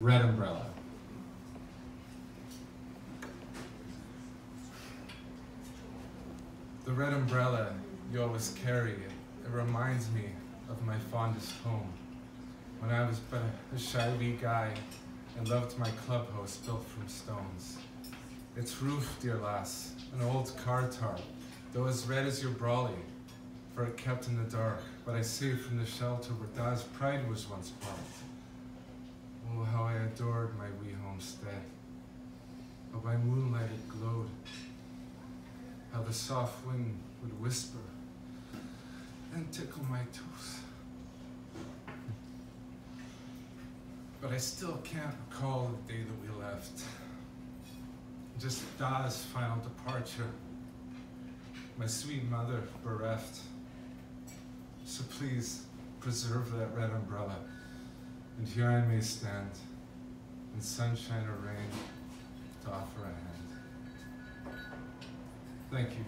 Red umbrella. The red umbrella you always carry, it reminds me of my fondest home. When I was but a shy wee guy and loved my clubhouse built from stones. Its roof, dear lass, an old car tarp, though as red as your brawly, for it kept in the dark, but I saved from the shelter where Da's pride was once parked. Homestead. How by moonlight it glowed. How the soft wind would whisper and tickle my toes. But I still can't recall the day that we left. Just Da's final departure. My sweet mother bereft. So please preserve that red umbrella. And here I may stand, in sunshine or rain, to offer a hand. Thank you.